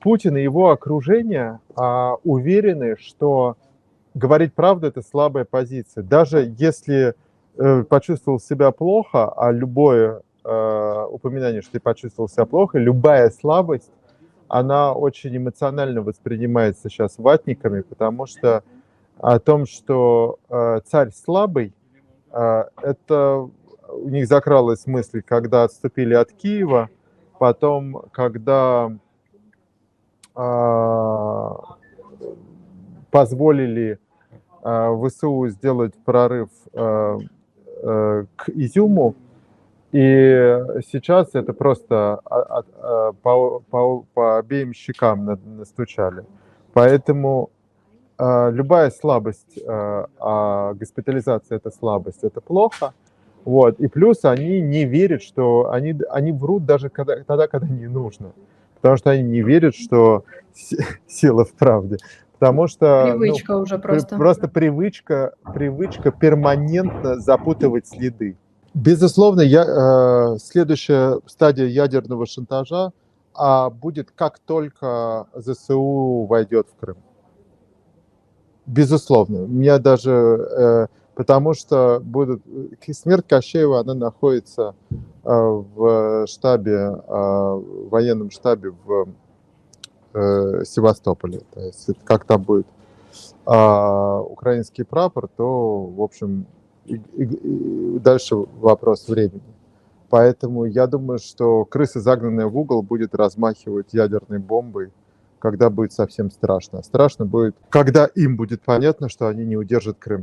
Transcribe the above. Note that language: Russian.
Путин и его окружение а, уверены, что говорить правду это слабая позиция. Даже если э, почувствовал себя плохо, а любое э, упоминание, что ты почувствовал себя плохо, любая слабость, она очень эмоционально воспринимается сейчас ватниками, потому что о том, что э, царь слабый, э, это у них закралась мысль, когда отступили от Киева, потом, когда позволили э, ВСУ сделать прорыв э, к Изюму, и сейчас это просто а, а, по, по, по обеим щекам настучали. Поэтому любая слабость, а госпитализация это слабость, это плохо. Вот. И плюс они не верят, что они, они врут даже когда, тогда, когда не нужно. Потому что они не верят, что сила в правде. Потому что... Ну, привычка ну, уже просто. Просто привычка, привычка перманентно запутывать следы. Безусловно, я, э, следующая стадия ядерного шантажа а, будет, как только ЗСУ войдет в Крым. Безусловно. У меня даже... Э, потому что будет... Смерть Кощеева, она находится э, в штабе, э, военном штабе в э, Севастополе. То есть как там будет э, украинский прапор, то, в общем, и, и, и дальше вопрос времени. Поэтому я думаю, что крыса, загнанная в угол, будет размахивать ядерной бомбой, когда будет совсем страшно. Страшно будет, когда им будет понятно, что они не удержат Крым.